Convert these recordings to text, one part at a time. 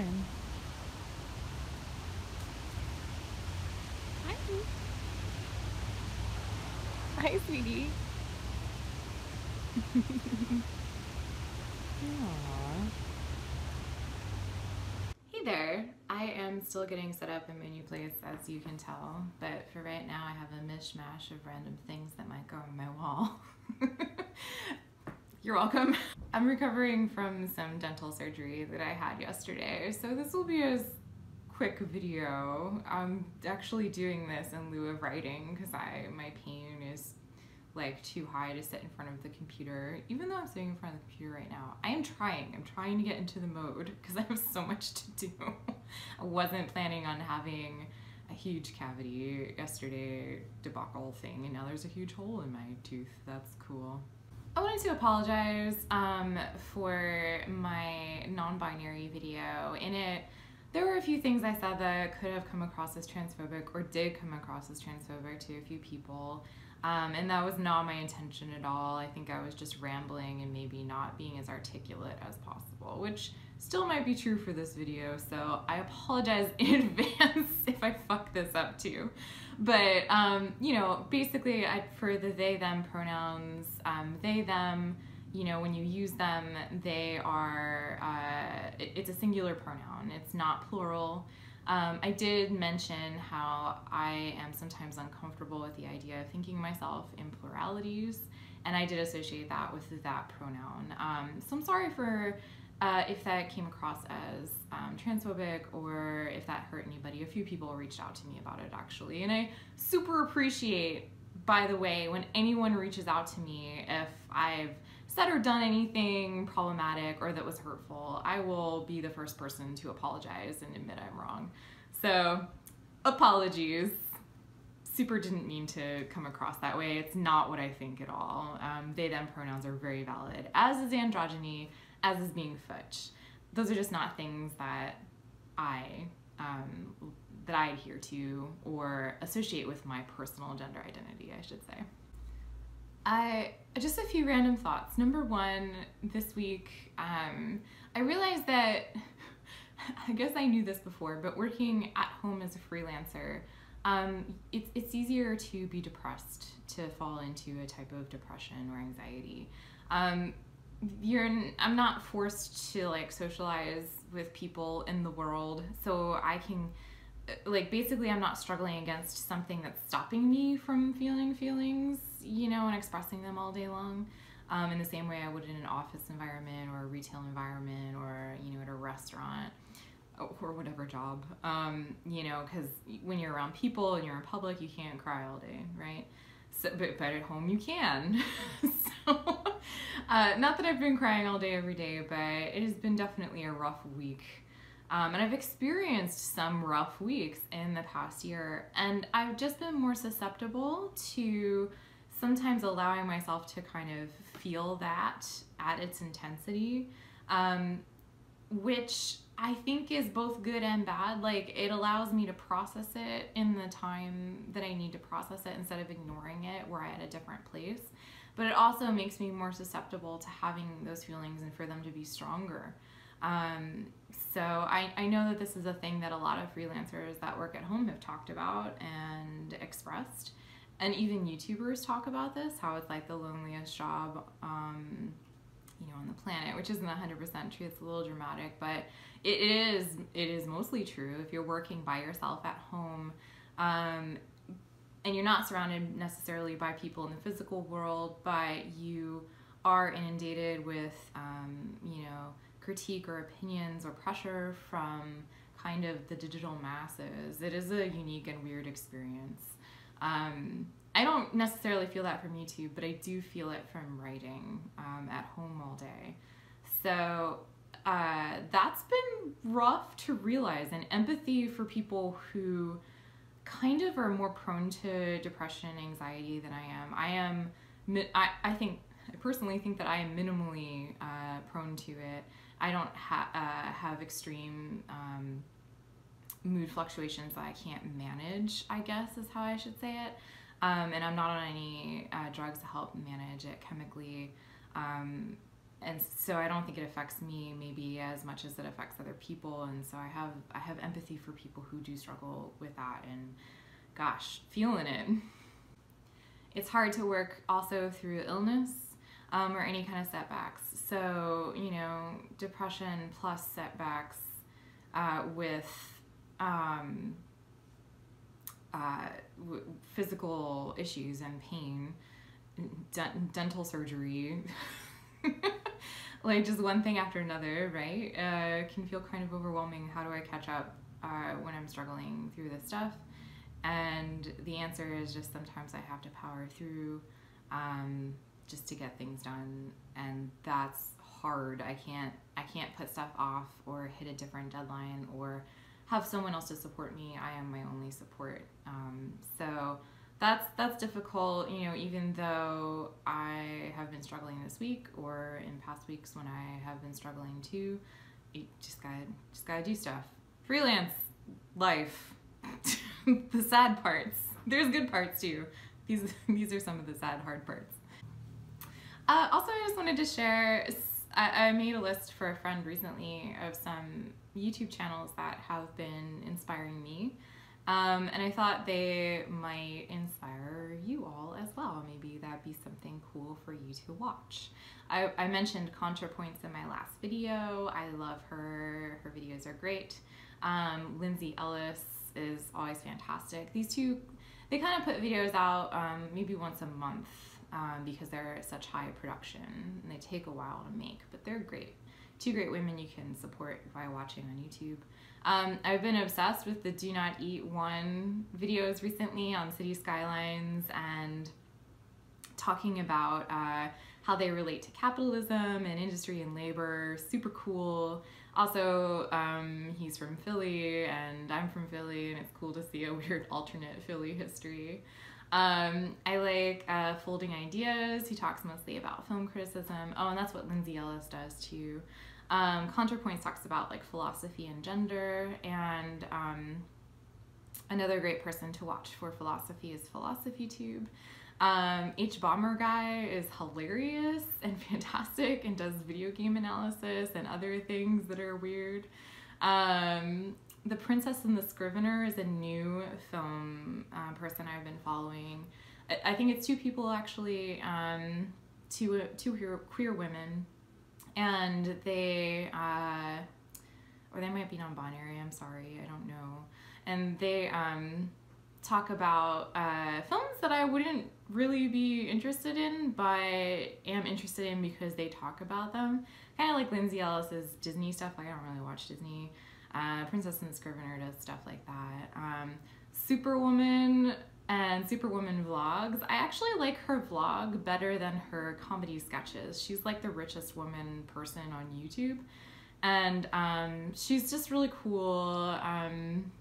doing? Hi. Hi, sweetie. Aww. Hey there. I am still getting set up in my new place, as you can tell, but for right now I have a mishmash of random things that might go on my wall. You're welcome. I'm recovering from some dental surgery that I had yesterday, so this will be a quick video. I'm actually doing this in lieu of writing because I my pain is like too high to sit in front of the computer. Even though I'm sitting in front of the computer right now, I am trying. I'm trying to get into the mode because I have so much to do. I wasn't planning on having a huge cavity yesterday debacle thing and now there's a huge hole in my tooth. That's cool. I wanted to apologize um, for my non-binary video. In it, there were a few things I said that could have come across as transphobic or did come across as transphobic to a few people. Um, and that was not my intention at all. I think I was just rambling and maybe not being as articulate as possible, which still might be true for this video, so I apologize in advance if I fuck this up too. But, um, you know, basically I, for the they, them pronouns, um, they, them, you know, when you use them, they are, uh, it, it's a singular pronoun. It's not plural. Um, I did mention how I am sometimes uncomfortable with the idea of thinking myself in pluralities, and I did associate that with that pronoun. Um, so I'm sorry for uh, if that came across as um, transphobic or if that hurt anybody. A few people reached out to me about it actually, and I super appreciate, by the way, when anyone reaches out to me if I've said or done anything problematic or that was hurtful, I will be the first person to apologize and admit I'm wrong. So, apologies. Super didn't mean to come across that way. It's not what I think at all. Um, they, them pronouns are very valid, as is androgyny, as is being futch. Those are just not things that I um, that I adhere to or associate with my personal gender identity, I should say. I just a few random thoughts. Number one, this week, um, I realized that I guess I knew this before, but working at home as a freelancer, um, it's it's easier to be depressed, to fall into a type of depression or anxiety. Um, you're I'm not forced to like socialize with people in the world, so I can like basically I'm not struggling against something that's stopping me from feeling feelings, you know, and expressing them all day long. Um, in the same way I would in an office environment or a retail environment or you know at a restaurant or whatever job. Um, you know, because when you're around people and you're in public, you can't cry all day, right? So, but, but at home you can. so, uh, not that I've been crying all day every day, but it has been definitely a rough week um, and I've experienced some rough weeks in the past year, and I've just been more susceptible to sometimes allowing myself to kind of feel that at its intensity, um, which I think is both good and bad. Like, it allows me to process it in the time that I need to process it instead of ignoring it where I'm at a different place. But it also makes me more susceptible to having those feelings and for them to be stronger. Um, so I, I know that this is a thing that a lot of freelancers that work at home have talked about and expressed. And even YouTubers talk about this, how it's like the loneliest job, um, you know, on the planet, which isn't 100% true. It's a little dramatic, but it is, it is mostly true. If you're working by yourself at home, um, and you're not surrounded necessarily by people in the physical world, but you are inundated with, um, you know, critique or opinions or pressure from kind of the digital masses. It is a unique and weird experience. Um, I don't necessarily feel that from YouTube, but I do feel it from writing um, at home all day. So uh, that's been rough to realize, and empathy for people who kind of are more prone to depression and anxiety than I am. I am, I, I think, I personally think that I am minimally uh, prone to it. I don't ha uh, have extreme um, mood fluctuations that I can't manage, I guess is how I should say it. Um, and I'm not on any uh, drugs to help manage it chemically. Um, and so I don't think it affects me maybe as much as it affects other people. And so I have I have empathy for people who do struggle with that and gosh, feeling it. It's hard to work also through illness um, or any kind of setbacks. So, you know, depression plus setbacks uh, with um, uh, physical issues and pain, dental surgery. like just one thing after another, right? Uh, can feel kind of overwhelming. How do I catch up uh, when I'm struggling through this stuff? And the answer is just sometimes I have to power through um, just to get things done, and that's hard. I can't I can't put stuff off or hit a different deadline or have someone else to support me. I am my only support. Um, so that's that's difficult you know even though i have been struggling this week or in past weeks when i have been struggling too you just gotta just gotta do stuff freelance life the sad parts there's good parts too these these are some of the sad hard parts uh, also i just wanted to share I, I made a list for a friend recently of some youtube channels that have been inspiring me um, and I thought they might inspire you all as well. Maybe that'd be something cool for you to watch. I, I mentioned ContraPoints in my last video. I love her. Her videos are great. Um, Lindsay Ellis is always fantastic. These two, they kind of put videos out um, maybe once a month um, because they're such high production and they take a while to make, but they're great. Two great women you can support by watching on YouTube. Um, I've been obsessed with the Donoteat1 videos recently on city skylines and talking about uh, how they relate to capitalism and industry and labor. Super cool. Also, um, he's from Philly and I'm from Philly, and it's cool to see a weird alternate Philly history. Um, I like uh, Folding Ideas. He talks mostly about film criticism. Oh, and that's what Lindsay Ellis does too. Um, ContraPoints talks about like philosophy and gender, and um, another great person to watch for philosophy is Philosophy Tube. Um, hbomberguy is hilarious and fantastic and does video game analysis and other things that are weird. Um, the Princess and the Scrivener is a new film uh, person I've been following. I, I, think it's two people actually, um, two two queer, queer women. And they uh, or they might be non-binary i'm sorry i don't know. And they um, talk about uh, films that i wouldn't really be interested in but am interested in because they talk about them. Kind of like lindsay ellis's disney stuff like i don't really watch disney uh, princess and scrivener does stuff like that um, superwoman and Superwoman vlogs. I actually like her vlog better than her comedy sketches. She's like the richest woman person on YouTube. And um, she's just really cool. Um,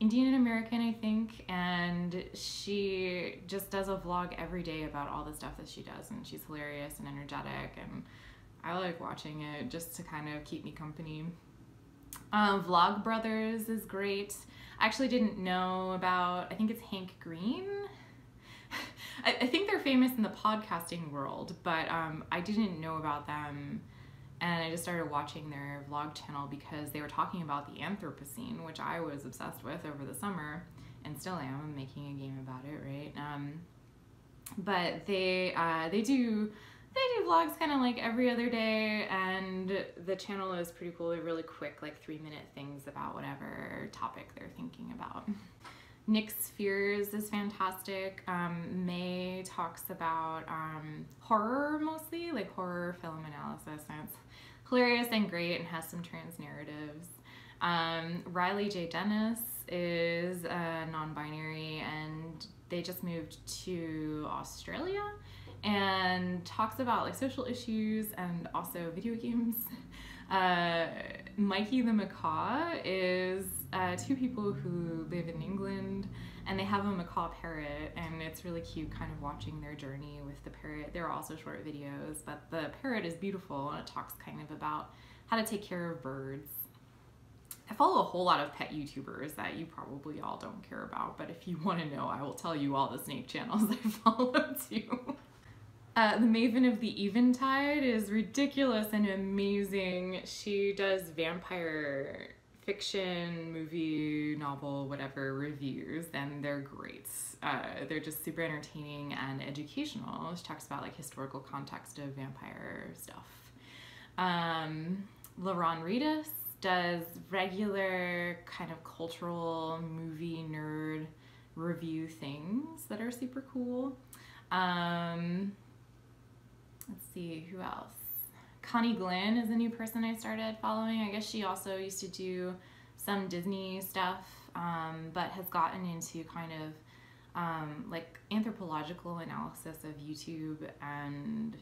Indian American, I think, and she just does a vlog every day about all the stuff that she does, and she's hilarious and energetic, and I like watching it just to kind of keep me company. Um, Vlogbrothers is great. I actually didn't know about, I think it's Hank Green. I, I, think they're famous in the podcasting world, but um, I didn't know about them. And I just started watching their vlog channel because they were talking about the Anthropocene, which I was obsessed with over the summer and still am. I'm making a game about it, right? Um, but they uh, they do they do vlogs kind of like every other day and the channel is pretty cool they're really quick like three minute things about whatever topic they're thinking about Nyx Fears is fantastic. Um, May talks about um, horror mostly, like horror film analysis, and it's hilarious and great and has some trans narratives. Um, Riley J. Dennis is a non binary and they just moved to Australia and talks about like social issues and also video games. Uh, Mikey the Macaw is uh, two people who live in England and they have a macaw parrot and it's really cute kind of watching their journey with the parrot. There are also short videos, but the parrot is beautiful and it talks kind of about how to take care of birds. I follow a whole lot of pet YouTubers that you probably all don't care about, but if you want to know, I will tell you all the snake channels I follow too. Uh, the Maven of the Eventide is ridiculous and amazing. She does vampire fiction, movie, novel, whatever reviews, and they're great. Uh, they're just super entertaining and educational. She talks about like historical context of vampire stuff. Um, La Ron Redus does regular kind of cultural movie nerd review things that are super cool. Um, let's see, who else? Connie Glynn is a new person I started following. I guess she also used to do some Disney stuff, um, but has gotten into kind of um, like anthropological analysis of YouTube and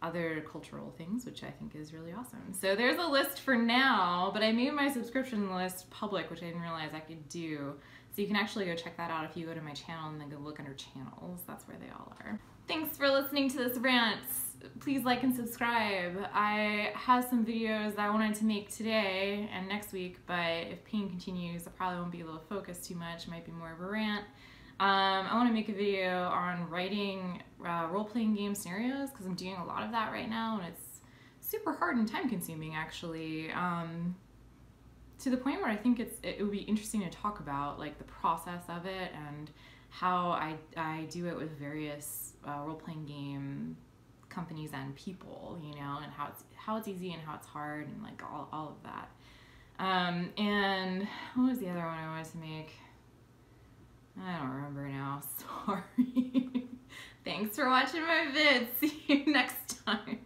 other cultural things, which I think is really awesome. So there's a list for now, but I made my subscription list public, which I didn't realize I could do. So you can actually go check that out if you go to my channel and then go look under channels. That's where they all are. Thanks for listening to this rant. Please like and subscribe. I have some videos I wanted to make today and next week, but if pain continues, I probably won't be able to focus too much. It might be more of a rant. Um, I want to make a video on writing uh, role-playing game scenarios because I'm doing a lot of that right now and it's super hard and time consuming actually. Um, to the point where I think it's it would be interesting to talk about like the process of it and how I, I do it with various uh, role-playing game companies and people, you know, and how it's how it's easy and how it's hard and like all, all of that. Um, and what was the other one I wanted to make? I don't remember now. Sorry. Thanks for watching my vids. See you next time.